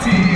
Sí.